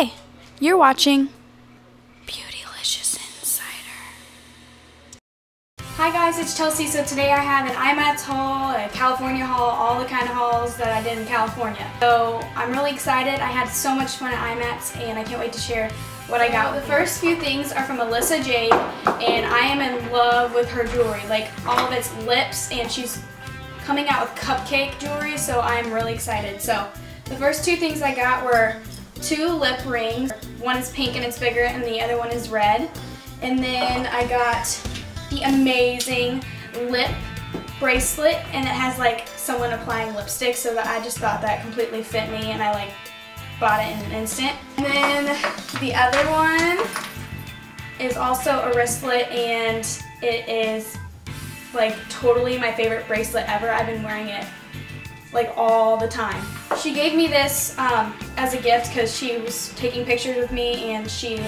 Hey, you're watching Beautylicious Insider. Hi guys, it's Chelsea. So today I have an IMATS haul, a California haul, all the kind of hauls that I did in California. So I'm really excited. I had so much fun at IMATS and I can't wait to share what I got. The first few things are from Alyssa Jade and I am in love with her jewelry. Like all of its lips and she's coming out with cupcake jewelry so I'm really excited. So the first two things I got were two lip rings. One is pink and it's bigger and the other one is red. And then I got the amazing lip bracelet and it has like someone applying lipstick so that I just thought that completely fit me and I like bought it in an instant. And then the other one is also a wristlet and it is like totally my favorite bracelet ever. I've been wearing it like all the time. She gave me this um, as a gift because she was taking pictures with me and she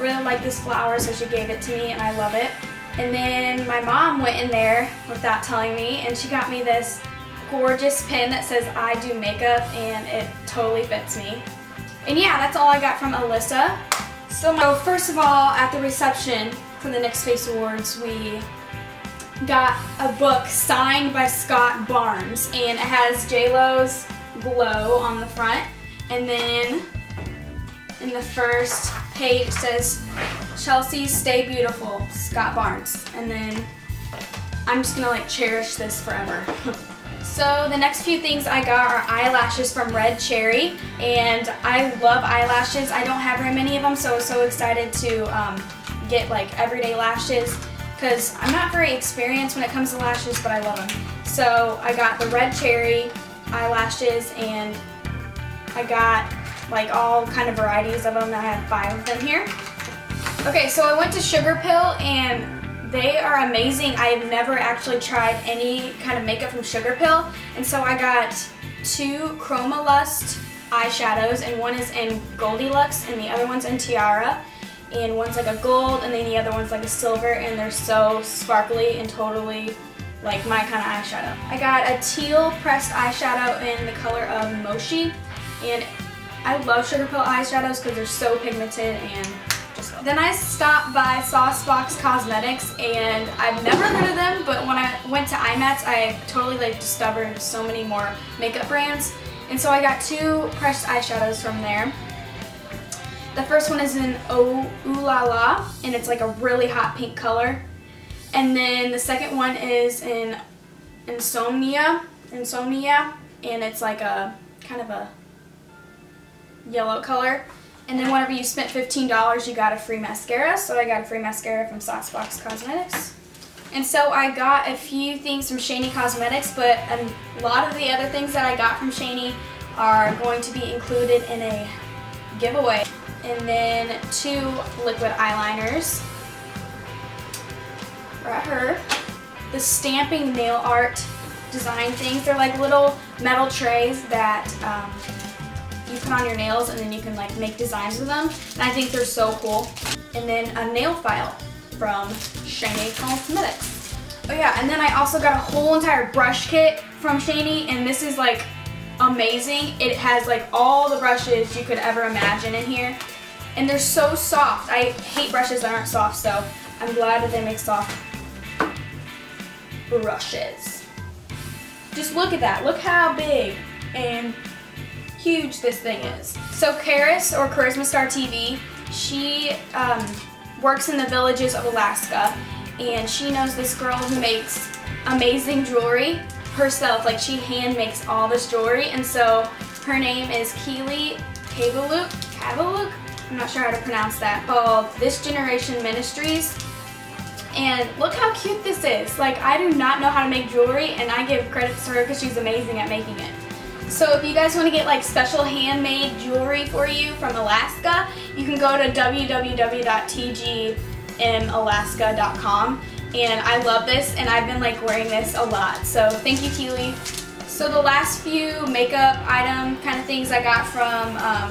really liked this flower so she gave it to me and I love it. And then my mom went in there without telling me and she got me this gorgeous pin that says I do makeup and it totally fits me. And yeah, that's all I got from Alyssa. So my, first of all, at the reception for the NYX Face Awards, we got a book signed by Scott Barnes and it has J-Lo's glow on the front and then in the first page it says Chelsea Stay Beautiful Scott Barnes and then I'm just gonna like cherish this forever. so the next few things I got are eyelashes from Red Cherry and I love eyelashes. I don't have very many of them so I was so excited to um, get like everyday lashes because I'm not very experienced when it comes to lashes, but I love them. So I got the red cherry eyelashes and I got like all kind of varieties of them. I have five of them here. Okay, so I went to Sugarpill and they are amazing. I have never actually tried any kind of makeup from Sugarpill. And so I got two Chromalust eyeshadows and one is in Goldilux and the other one's in Tiara and one's like a gold and then the other one's like a silver and they're so sparkly and totally like my kind of eyeshadow. I got a teal pressed eyeshadow in the color of Mochi and I love Sugarpill eyeshadows because they're so pigmented and just Then I stopped by Saucebox Cosmetics and I've never heard of them but when I went to IMATS I totally like discovered so many more makeup brands and so I got two pressed eyeshadows from there. The first one is in Oh Ooh La La, and it's like a really hot pink color. And then the second one is in Insomnia, Insomnia, and it's like a kind of a yellow color. And then whenever you spent $15, you got a free mascara. So I got a free mascara from Saucebox Cosmetics. And so I got a few things from Shany Cosmetics, but a lot of the other things that I got from Shany are going to be included in a giveaway and then two liquid eyeliners. Got her. The stamping nail art design things. They're like little metal trays that um, you put on your nails and then you can like make designs with them. And I think they're so cool. And then a nail file from Shany Cosmetics. Oh yeah, and then I also got a whole entire brush kit from Shany and this is like amazing. It has like all the brushes you could ever imagine in here. And they're so soft. I hate brushes that aren't soft, so I'm glad that they make soft brushes. Just look at that. Look how big and huge this thing is. So Karis, or Charisma Star TV, she um, works in the villages of Alaska, and she knows this girl who makes amazing jewelry herself. Like she hand makes all this jewelry, and so her name is Keely Kavaluk. Kavaluk? I'm not sure how to pronounce that, called This Generation Ministries. And look how cute this is. Like, I do not know how to make jewelry, and I give credit to her because she's amazing at making it. So if you guys want to get like special handmade jewelry for you from Alaska, you can go to www.tgmalaska.com and I love this and I've been like wearing this a lot. So thank you Keely. So the last few makeup item kind of things I got from um,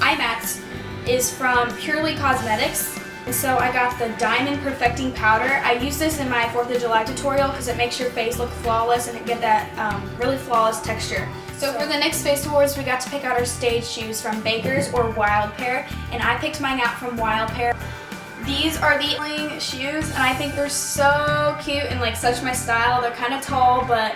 IMATS is from Purely Cosmetics. And so I got the Diamond Perfecting Powder. I use this in my 4th of July tutorial because it makes your face look flawless and it get that um, really flawless texture. So for the NYX Face Awards, we got to pick out our stage shoes from Baker's or Wild Pair, and I picked mine out from Wild Pair. These are the shoes, and I think they're so cute and like such my style. They're kind of tall, but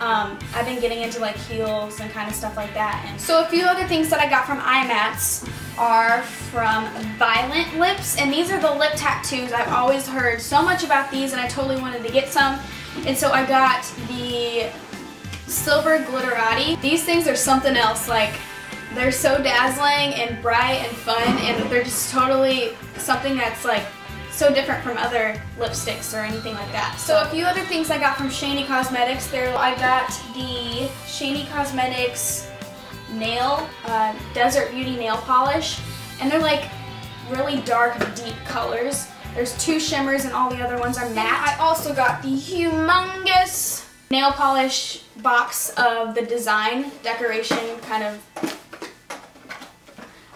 um, I've been getting into like heels and kind of stuff like that. And so a few other things that I got from IMATS are from Violent Lips, and these are the lip tattoos. I've always heard so much about these, and I totally wanted to get some. And so I got the Silver Glitterati. These things are something else. Like, they're so dazzling and bright and fun, and they're just totally something that's like so different from other lipsticks or anything like that. So a few other things I got from Shany Cosmetics. There, I got the Shany Cosmetics nail, uh, Desert Beauty nail polish, and they're like really dark, deep colors. There's two shimmers and all the other ones are matte. I also got the humongous nail polish box of the design decoration kind of.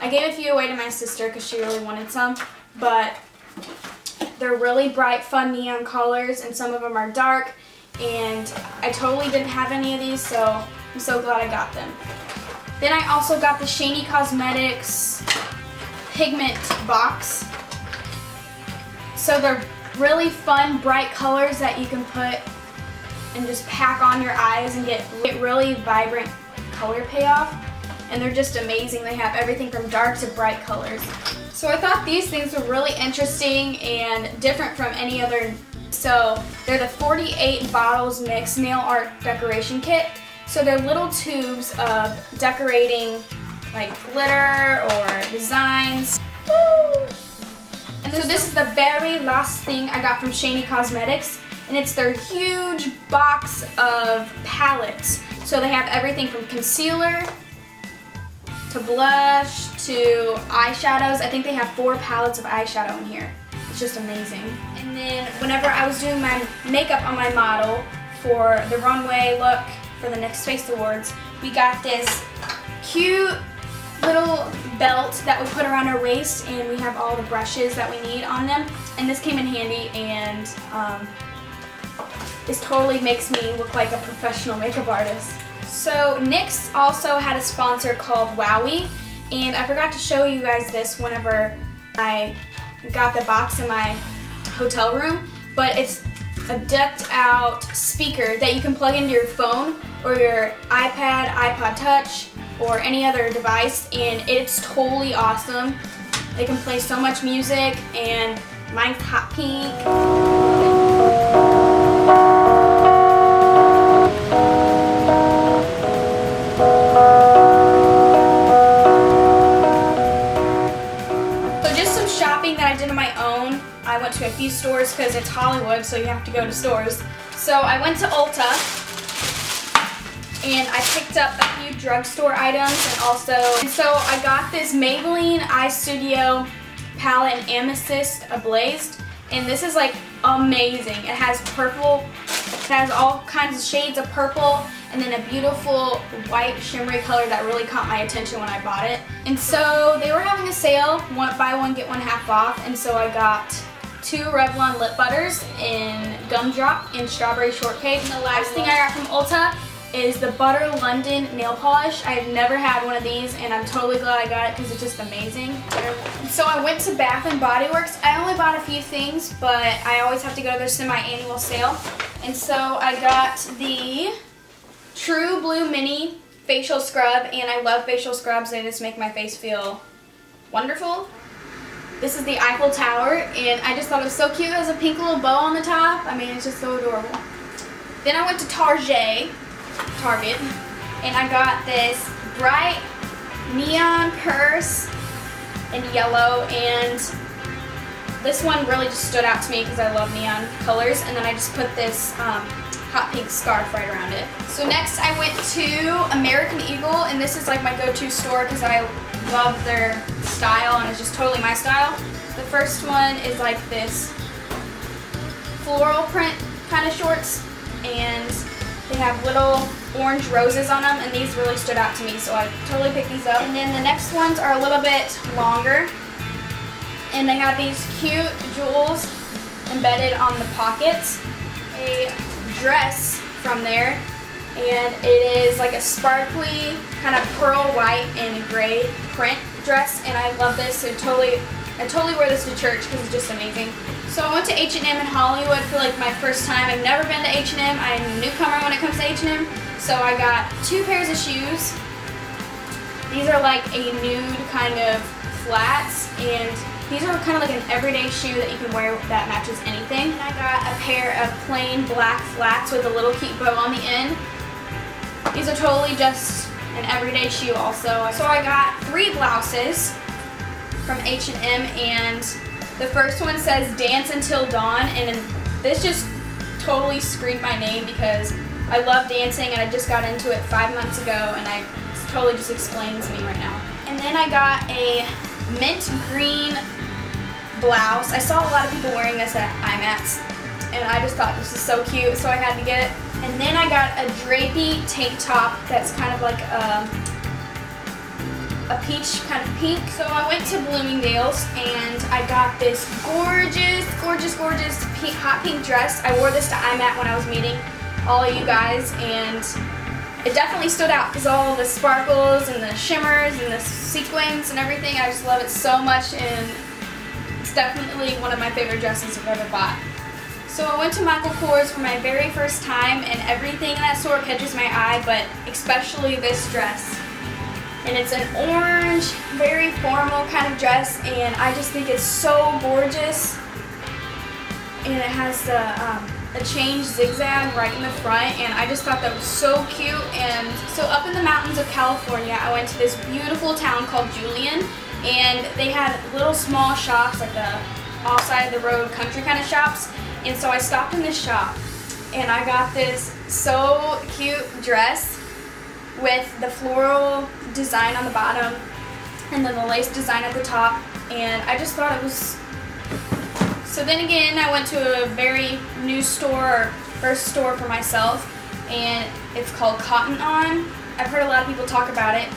I gave a few away to my sister because she really wanted some, but they're really bright, fun neon colors, and some of them are dark, and I totally didn't have any of these, so I'm so glad I got them. Then I also got the Shany Cosmetics pigment box. So they're really fun, bright colors that you can put and just pack on your eyes and get, get really vibrant color payoff. And they're just amazing. They have everything from dark to bright colors. So I thought these things were really interesting and different from any other. So they're the 48 Bottles Mix Nail Art Decoration Kit. So they're little tubes of decorating like glitter or designs. Woo! And so this is the very last thing I got from Shany Cosmetics and it's their huge box of palettes. So they have everything from concealer to blush to eyeshadows. I think they have four palettes of eyeshadow in here. It's just amazing. And then whenever I was doing my makeup on my model for the runway look for the NYX Face Awards, we got this cute little belt that we put around our waist and we have all the brushes that we need on them. And this came in handy and um, this totally makes me look like a professional makeup artist. So NYX also had a sponsor called Wowee and I forgot to show you guys this whenever I got the box in my hotel room, but it's a decked out speaker that you can plug into your phone or your iPad, iPod Touch, or any other device and it's totally awesome. They can play so much music and mine's hot pink. Went to a few stores because it's Hollywood, so you have to go to stores. So I went to Ulta, and I picked up a few drugstore items, and also, and so I got this Maybelline Eye Studio palette in Amethyst Ablazed, and this is like amazing. It has purple, it has all kinds of shades of purple, and then a beautiful white shimmery color that really caught my attention when I bought it. And so they were having a sale, one buy one get one half off, and so I got two Revlon lip butters in Gumdrop and Strawberry Shortcake. And the last thing I got from Ulta is the Butter London nail polish. I've never had one of these and I'm totally glad I got it because it's just amazing. So I went to Bath and Body Works. I only bought a few things but I always have to go to their semi-annual sale. And so I got the True Blue Mini facial scrub and I love facial scrubs. They just make my face feel wonderful. This is the Eiffel Tower, and I just thought it was so cute. It has a pink little bow on the top. I mean, it's just so adorable. Then I went to Target, Target, and I got this bright neon purse in yellow, and this one really just stood out to me because I love neon colors, and then I just put this um, hot pink scarf right around it. So next I went to American Eagle, and this is like my go-to store because I love their style and it's just totally my style. The first one is like this floral print kind of shorts and they have little orange roses on them and these really stood out to me so I totally picked these up. And then the next ones are a little bit longer and they have these cute jewels embedded on the pockets. A dress from there and it is like a sparkly kind of pearl white and gray print dress and I love this so totally I totally wear this to church because it's just amazing. So I went to H&M in Hollywood for like my first time. I've never been to H&M. I'm a newcomer when it comes to H&M. So I got two pairs of shoes. These are like a nude kind of flats and these are kind of like an everyday shoe that you can wear that matches anything. And I got a pair of plain black flats with a little cute bow on the end. These are totally just an everyday shoe also. So I got three blouses from H&M and the first one says Dance Until Dawn and this just totally screamed my name because I love dancing and I just got into it five months ago and I totally just explains me right now. And then I got a mint green blouse. I saw a lot of people wearing this at IMATS and I just thought this is so cute so I had to get it. And then I got a drapey tank top that's kind of like a, a peach kind of pink. So I went to Bloomingdale's and I got this gorgeous, gorgeous, gorgeous pink, hot pink dress. I wore this to IMAT when I was meeting all of you guys and it definitely stood out because all the sparkles and the shimmers and the sequins and everything. I just love it so much and it's definitely one of my favorite dresses I've ever bought. So I went to Michael Kors for my very first time and everything in that store catches my eye, but especially this dress. And it's an orange, very formal kind of dress and I just think it's so gorgeous. And it has the, um, a chain zigzag right in the front and I just thought that was so cute and so up in the mountains of California I went to this beautiful town called Julian and they had little small shops like the off side of the road country kind of shops and so I stopped in this shop and I got this so cute dress with the floral design on the bottom and then the lace design at the top and I just thought it was so then again I went to a very new store first store for myself and it's called Cotton On. I've heard a lot of people talk about it.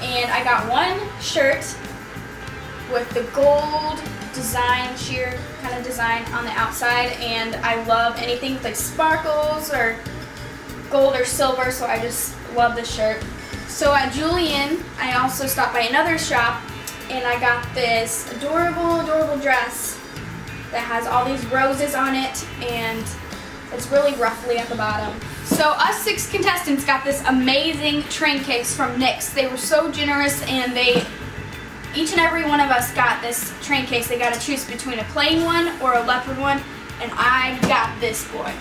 And I got one shirt with the gold design, sheer kind of design on the outside and I love anything with like sparkles or gold or silver so I just love this shirt. So at Julian I also stopped by another shop and I got this adorable adorable dress that has all these roses on it and it's really ruffly at the bottom. So us six contestants got this amazing train case from NYX. They were so generous and they each and every one of us got this train case. They got to choose between a plain one or a leopard one, and I got this boy.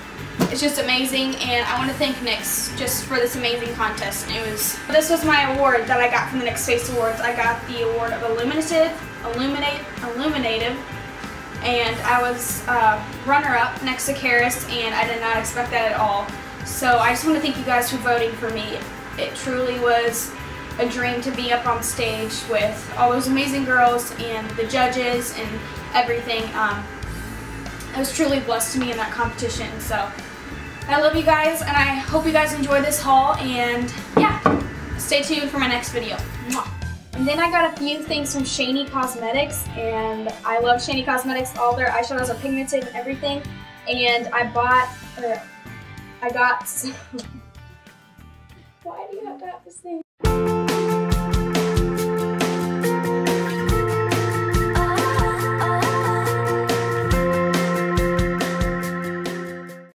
It's just amazing, and I want to thank NYX just for this amazing contest. It was this was my award that I got from the NYX Face Awards. I got the award of Illuminative, Illuminate, Illuminative, and I was uh, runner-up next to Karis, and I did not expect that at all. So I just want to thank you guys for voting for me. It truly was a dream to be up on stage with all those amazing girls and the judges and everything. Um, it was truly blessed to me in that competition. So I love you guys and I hope you guys enjoy this haul and yeah, stay tuned for my next video. Mwah. And then I got a few things from Shany Cosmetics and I love Shany Cosmetics. All their eyeshadows are pigmented and everything. And I bought, uh, I got,